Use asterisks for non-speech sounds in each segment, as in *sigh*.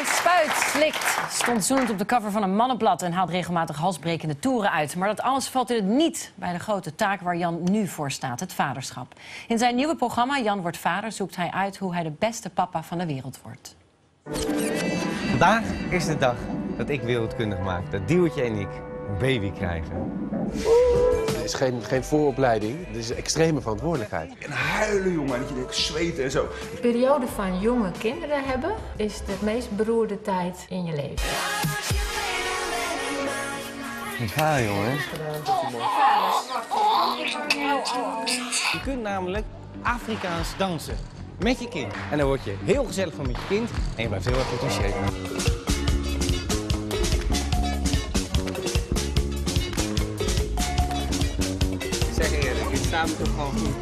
Hij spuit, slikt, stond zoenend op de cover van een mannenblad... en haalt regelmatig halsbrekende toeren uit. Maar dat alles valt in het niet bij de grote taak waar Jan nu voor staat, het vaderschap. In zijn nieuwe programma Jan wordt vader zoekt hij uit... hoe hij de beste papa van de wereld wordt. Vandaag is de dag dat ik wereldkundig maak. Dat Diewertje en ik een baby krijgen. Het is geen, geen vooropleiding, het is extreme verantwoordelijkheid. En huilen, jongen. En dat je denkt, zweten en zo. De periode van jonge kinderen hebben is de meest beroerde tijd in je leven. Ik ga, jongen. Je kunt namelijk Afrikaans dansen. Met je kind. En dan word je heel gezellig van met je kind. En je blijft heel erg goed in shape. Me toch gewoon goed.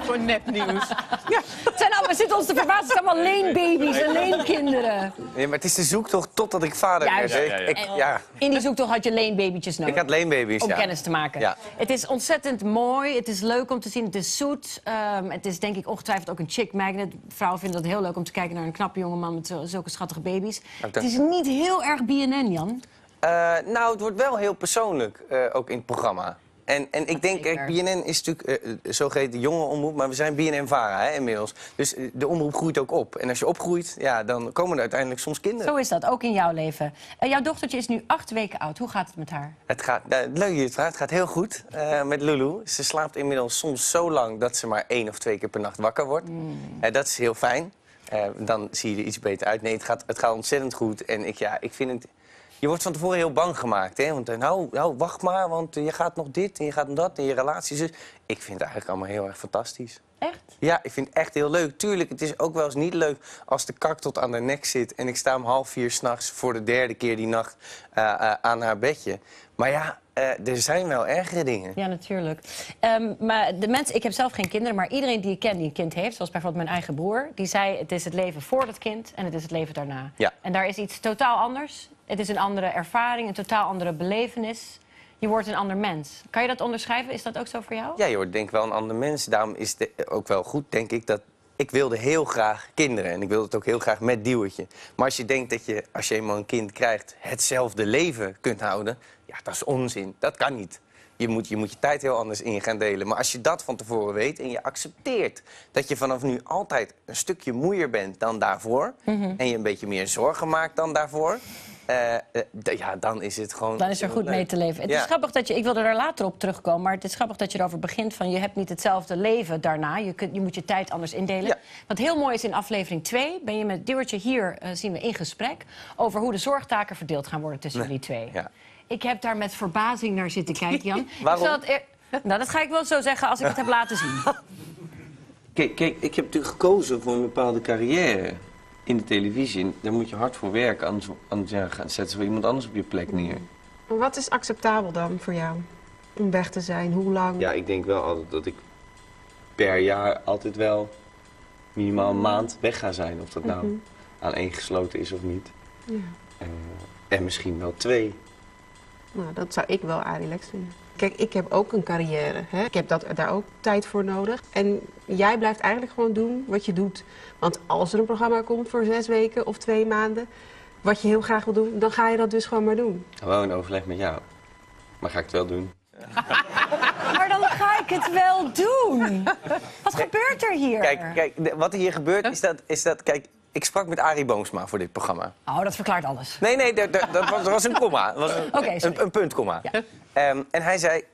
Gewoon nepnieuws. *laughs* ja, het zijn allemaal, zitten ons te verbazen, het zijn allemaal leenbaby's en leenkinderen. Nee, maar het is de zoektocht totdat ik vader werd. Ik, ik- ja, In die zoektocht had je leenbabytjes nodig. ik had leenbaby's, om ja. kennis te maken. Ja. Het is ontzettend mooi, het is leuk om te zien, het is zoet. Ehm, het is denk ik ongetwijfeld ook een chick magnet. Vrouwen vinden het heel leuk om te kijken naar een knappe jongeman met zulke schattige baby's. dank Het is niet heel erg BNN, Jan. Eh, nou, het wordt wel heel persoonlijk, eh, ook in het programma. En, en ik denk, kijk, BNN is natuurlijk eh, zogeheten jonge omroep, maar we zijn BNN-Vara inmiddels. Dus eh, de omroep groeit ook op. En als je opgroeit, ja, dan komen er uiteindelijk soms kinderen. Zo is dat, ook in jouw leven. Jouw dochtertje is nu acht weken oud. Hoe gaat het met haar? Het gaat, uh, leuk je het gaat heel goed met Lulu. Ze slaapt inmiddels soms zo lang dat ze maar één of twee keer per nacht wakker wordt. Eh, dat is heel fijn. Dan zie je er iets beter uit. Nee, het gaat, het gaat ontzettend goed. En ik, ja, ik vind het... Je wordt van tevoren heel bang gemaakt. Hè? Want eh, nou, nou, wacht maar, want eh, je gaat nog dit en je gaat nog dat en je relaties. Dus ik vind het eigenlijk allemaal heel erg fantastisch. Echt? Ja, ik vind het echt heel leuk. Tuurlijk, het is ook wel eens niet leuk als de kak tot aan de nek zit... en ik sta om half vier s'nachts voor de derde keer die nacht eh, aan haar bedje. Maar ja, eh, er zijn wel ergere dingen. Ja, natuurlijk. Ehm, maar de mensen, ik heb zelf geen kinderen, maar iedereen die ik ken die een kind heeft, zoals bijvoorbeeld mijn eigen broer, die zei: het is het leven voor dat kind en het is het leven daarna. Ja. En daar is iets totaal anders. Het is een andere ervaring, een totaal andere belevenis. Je wordt een ander mens. Kan je dat onderschrijven? Is dat ook zo voor jou? Ja, je wordt denk ik wel een ander mens. Daarom is het ook wel goed, denk ik, dat... Ik wilde heel graag kinderen en ik wilde het ook heel graag met Diewertje. Maar als je denkt dat je, als je eenmaal een kind krijgt... hetzelfde leven kunt houden, ja, dat is onzin. Dat kan niet. Je moet, je moet je tijd heel anders in gaan delen. Maar als je dat van tevoren weet en je accepteert... dat je vanaf nu altijd een stukje moeier bent dan daarvoor... Mhm. en je een beetje meer zorgen maakt dan daarvoor... eh, eh, ja, dan is het gewoon... Dan is er goed leuk. mee te leven. Het Ja. is grappig dat je, ik wilde er later op terugkomen, maar het is grappig dat je erover begint van je hebt niet hetzelfde leven daarna. Je, kunt, je moet je tijd anders indelen. Ja. Wat heel mooi is in aflevering 2, ben je met Duwertje hier, eh, zien we in gesprek, over hoe de zorgtaken verdeeld gaan worden tussen jullie twee. Ja. Ik heb daar met verbazing naar zitten kijken, Jan. *laughs* Waarom? Ik Nou, dat ga ik wel zo zeggen als ik het heb laten zien. *laughs* Kijk, kijk, ik heb natuurlijk gekozen voor een bepaalde carrière in de televisie. Daar moet je hard voor werken, anders, anders ja, gaan zetten ze wel iemand anders op je plek neer. Wat is acceptabel dan voor jou? Om weg te zijn, hoe lang? Ja, ik denk wel altijd dat ik per jaar altijd wel minimaal een maand weg ga zijn. Of dat nou aaneengesloten is of niet. Ja. Eh, en misschien wel twee. Nou, dat zou ik wel relaxed vinden. Kijk, ik heb ook een carrière. Hè? Ik heb dat, daar ook tijd voor nodig. En jij blijft eigenlijk gewoon doen wat je doet. Want als er een programma komt voor zes weken of twee maanden... wat je heel graag wil doen, dan ga je dat dus gewoon maar doen. Gewoon in overleg met jou. Maar ga ik het wel doen? *laughs* Maar dan ga ik het wel doen. Wat gebeurt er hier? Kijk, kijk wat er hier gebeurt is dat, is dat... Kijk, ik sprak met Arie Boomsma voor dit programma. Oh, dat verklaart alles. Nee, nee, dat, was, er was een komma. Was een, een, een puntkomma. Ja. Ehm, en hij zei...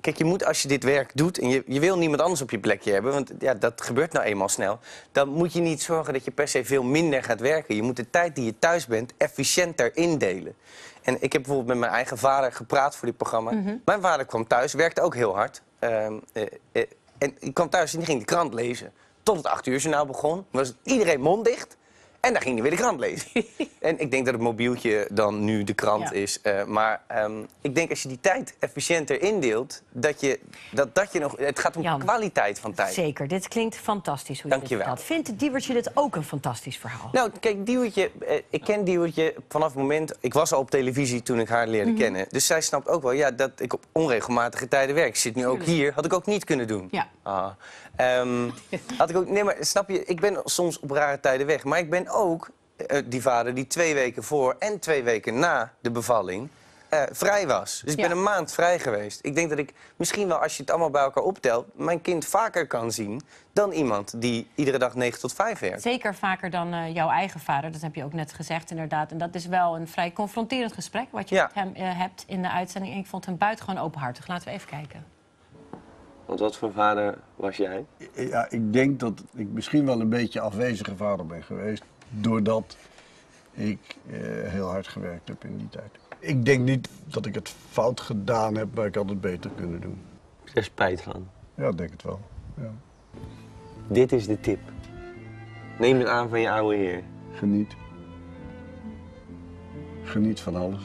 Kijk, je moet als je dit werk doet en je, je wil niemand anders op je plekje hebben... want ja, dat gebeurt nou eenmaal snel... dan moet je niet zorgen dat je per se veel minder gaat werken. Je moet de tijd die je thuis bent efficiënter indelen. En ik heb bijvoorbeeld met mijn eigen vader gepraat voor dit programma. Mhm. Mijn vader kwam thuis, werkte ook heel hard. Ehm, eh, eh, en ik kwam thuis en die ging de krant lezen. Tot het acht uur journaal begon, was iedereen monddicht... En dan ging hij weer de krant lezen. *laughs* en ik denk dat het mobieltje dan nu de krant Ja. is. Eh, maar ehm, ik denk als je die tijd efficiënter indeelt, dat je, dat, dat je nog... Het gaat om Jan. kwaliteit van tijd. Zeker, dit klinkt fantastisch hoe je Dank je wel. Vindt Diewertje dit ook een fantastisch verhaal? Nou, kijk, Diewertje, eh, ik ken Diewertje vanaf het moment... Ik was al op televisie toen ik haar leerde Mhm. kennen. Dus zij snapt ook wel ja, dat ik op onregelmatige tijden werk. Ik zit nu ook hier, had ik ook niet kunnen doen. Ja. Ah. Ehm, had ik ook, nee, maar snap je, ik ben soms op rare tijden weg. Maar ik ben ook eh, die vader die twee weken voor en twee weken na de bevalling eh, vrij was. Dus ik Ja. ben een maand vrij geweest. Ik denk dat ik misschien wel, als je het allemaal bij elkaar optelt... mijn kind vaker kan zien dan iemand die iedere dag 9 tot 5 werkt. Zeker vaker dan eh, jouw eigen vader, dat heb je ook net gezegd inderdaad. En dat is wel een vrij confronterend gesprek wat je Ja. met hem eh, hebt in de uitzending. En ik vond hem buitengewoon openhartig. Laten we even kijken. Want wat voor vader was jij? Ja, ik denk dat ik misschien wel een beetje afwezige vader ben geweest. Doordat ik eh, heel hard gewerkt heb in die tijd. Ik denk niet dat ik het fout gedaan heb, maar ik had het beter kunnen doen. Heb je er spijt van? Ja, ik denk het wel. Ja. Dit is de tip. Neem het aan van je oude heer. Geniet. Geniet van alles.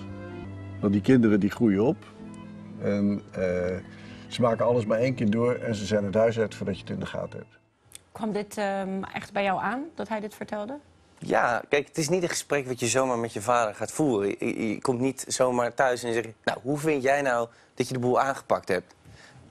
Want die kinderen die groeien op. En eh, ze maken alles maar één keer door en ze zijn het huis uit voordat je het in de gaten hebt. Kwam dit ehm, echt bij jou aan, dat hij dit vertelde? Ja, kijk, het is niet een gesprek wat je zomaar met je vader gaat voeren. Je, je- komt niet zomaar thuis en zegt... nou, hoe vind jij nou dat je de boel aangepakt hebt?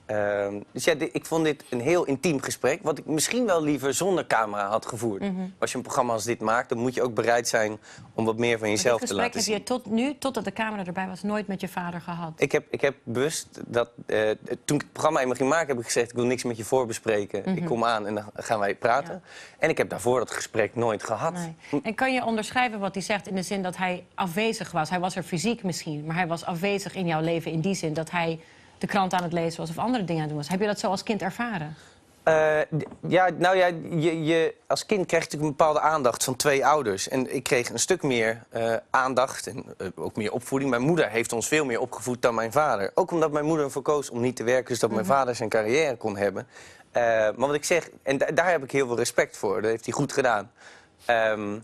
Ehm, dus ja, ik vond dit een heel intiem gesprek... wat ik misschien wel liever zonder camera had gevoerd. Mhm. Als je een programma als dit maakt, dan moet je ook bereid zijn... om wat meer van jezelf te gesprek laten heb zien. je tot nu, totdat de camera erbij was, nooit met je vader gehad. Ik heb, ik heb bewust dat eh, toen ik het programma ging maken, heb ik gezegd: ik wil niks met je voorbespreken. Ik kom aan en dan gaan wij praten. En ik heb daarvoor dat gesprek nooit gehad. Nee. En kan je onderschrijven wat hij zegt in de zin dat hij afwezig was? Hij was er fysiek misschien, maar hij was afwezig in jouw leven in die zin dat hij de krant aan het lezen was of andere dingen aan het doen was. Heb je dat zo als kind ervaren? Eh, ja, nou ja, je, je, als kind krijg je natuurlijk een bepaalde aandacht van twee ouders. En ik kreeg een stuk meer eh, aandacht en eh, ook meer opvoeding. Mijn moeder heeft ons veel meer opgevoed dan mijn vader. Ook omdat mijn moeder ervoor koos om niet te werken, zodat mijn vader zijn carrière kon hebben. Maar wat ik zeg, en da- daar heb ik heel veel respect voor. Dat heeft hij goed gedaan. Ehm,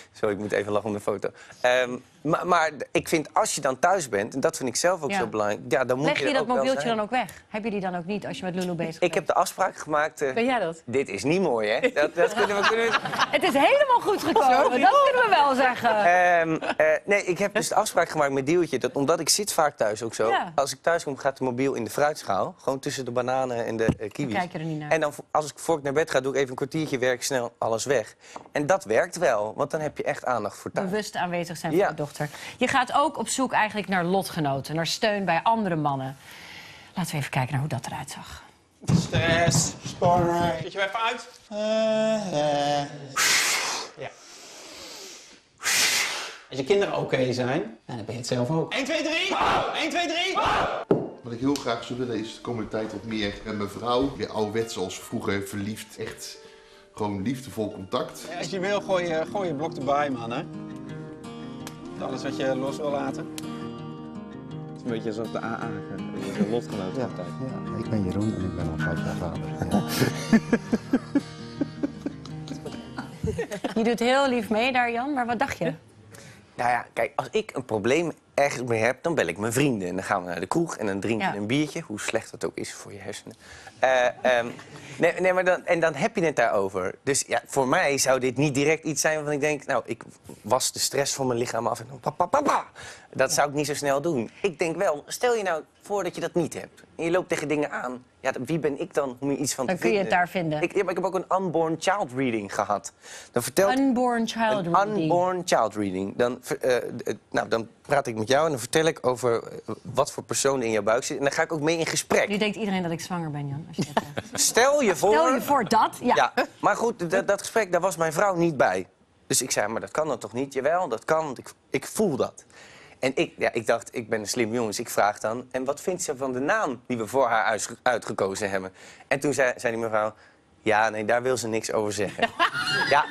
*laughs* sorry, ik moet even lachen om de foto. Ehm, maar, maar ik vind, als je dan thuis bent, en dat vind ik zelf ook Ja. zo belangrijk... Ja, dan moet Leg je, je dat mobieltje dan ook weg? Heb je die dan ook niet als je met Lulu bezig Ik bent? heb de afspraak gemaakt... eh, Ben jij dat? dit is niet mooi, hè? Dat, dat *laughs* kunnen we... Kunnen we Het is helemaal goed gekomen, dat kunnen we wel zeggen. Ehm, eh, nee, ik heb dus de afspraak gemaakt met Dieltje... dat omdat ik zit vaak thuis ook zo... Ja. als ik thuis kom, gaat de mobiel in de fruitschaal. Gewoon tussen de bananen en de eh, kiwis. kijk je er niet naar. En dan, als ik voor ik naar bed ga, doe ik even een kwartiertje werk, snel alles weg. En dat werkt wel, want dan heb je echt aandacht voor thuis. Bewust aanwezig zijn Ja. voor je dochter. Je gaat ook op zoek eigenlijk naar lotgenoten, naar steun bij andere mannen. Laten we even kijken naar hoe dat eruit zag. Stress, spanning. Zet je even uit. Ja. Als je kinderen oké zijn, dan ben je het zelf ook. 1, 2, 3. 1, 2, 3. Wat ik heel graag zou willen is de komende tijd wat meer met mijn vrouw. Weer ouderwets zoals vroeger, verliefd. Echt gewoon liefdevol contact. Als je wil, gooi je, gooi je blok erbij, man. Hè? Alles wat je los wil laten. Het is een beetje alsof de AA, een lotgenoot Ja, ja, ik ben Jeroen en ik ben al vijf jaar vader. *laughs* Je doet heel lief mee daar, Jan, maar wat dacht je? Nou ja, kijk, als ik een probleem ergens mee heb, dan bel ik mijn vrienden. En dan gaan we naar de kroeg en dan drinken we Ja. een biertje. Hoe slecht dat ook is voor je hersenen. Eh, ehm, nee, nee, maar dan, en dan heb je het daarover. Dus ja, voor mij zou dit niet direct iets zijn waarvan ik denk... nou, ik was de stress van mijn lichaam af en dan papa, papa. Dat zou ik niet zo snel doen. Ik denk wel, stel je nou voor dat je dat niet hebt. En je loopt tegen dingen aan. Ja, dan- wie ben ik dan om hier iets van Dan te kun je vinden? het daar vinden. Ik, ik heb ook een unborn child reading gehad. Dan vertelt Unborn child reading. unborn child reading. Dan, eh, eh, nou, dan praat ik met jou en dan vertel ik over eh, wat voor persoon in jouw buik zit. En dan ga ik ook mee in gesprek. Nu denkt iedereen dat ik zwanger ben, Jan. Als je dat zegt. *laughs* Stel je voor... Stel je voor dat, ja. Ja, maar goed, dat, dat gesprek, daar was mijn vrouw niet bij. Dus ik zei, maar dat kan dan toch niet? Jawel, dat kan, want ik, ik voel dat. En ik, ja, ik dacht, ik ben een slim jongen, dus ik vraag dan... en wat vindt ze van de naam die we voor haar uitge- uitgekozen hebben? En toen zei, zei die mevrouw... ja, nee, daar wil ze niks over zeggen. ja,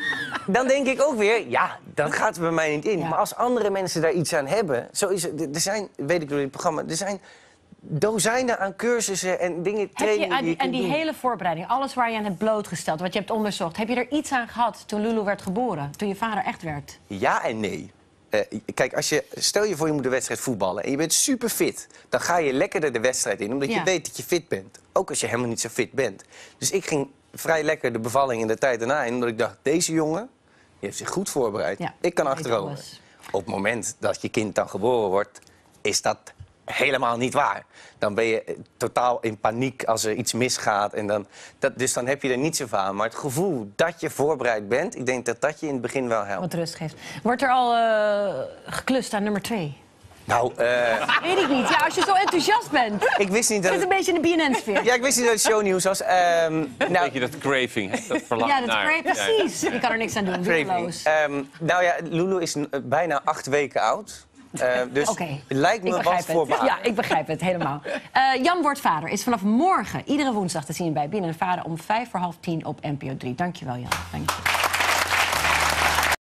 dan denk ik ook weer, ja, dat gaat er bij mij niet in. Ja. Maar als andere mensen daar iets aan hebben... Zo is het, er zijn, weet ik door dit programma... er zijn dozijnen aan cursussen en dingen, Heb trainingen je aan die doen. hele voorbereiding, alles waar je aan hebt blootgesteld, wat je hebt onderzocht, heb je er iets aan gehad toen Lulu werd geboren? Toen je vader echt werd? Ja en nee. Eh, kijk, als je, stel je voor je moet een wedstrijd voetballen en je bent super fit. Dan ga je lekkerder de wedstrijd in, omdat Ja. je weet dat je fit bent. Ook als je helemaal niet zo fit bent. Dus ik ging vrij lekker de bevalling in de tijd daarna in. Omdat ik dacht, deze jongen die heeft zich goed voorbereid. Ja, ik kan achterover. Op het moment dat je kind dan geboren wordt, is dat helemaal niet waar. Dan ben je eh, totaal in paniek als er iets misgaat. En dan, dat, dus dan heb je er niet zoveel aan. Maar het gevoel dat je voorbereid bent, ik denk dat dat je in het begin wel helpt. Wat rust geeft. Wordt er al eh, geklust aan nummer twee? Nou, eh, Weet ik niet. Ja, als je zo enthousiast bent. ik wist niet dat Het is een beetje in de BNN-sfeer. ja, ik wist niet dat het shownieuws was. Ehm nou, Weet je dat craving, hè? dat verlangen Ja, dat naar. is precies. Je kan er niks aan doen. Craving. Weerloos. Ehm, nou ja, Lulu is bijna acht weken oud. Eh, dus Oké. het lijkt Ik me wat voor het. Ja, ik begrijp het helemaal. Eh, Jan wordt vader is vanaf morgen iedere woensdag te zien bij Binnen Vader om vijf voor half tien op NPO 3. Dankjewel, Jan. Dank je.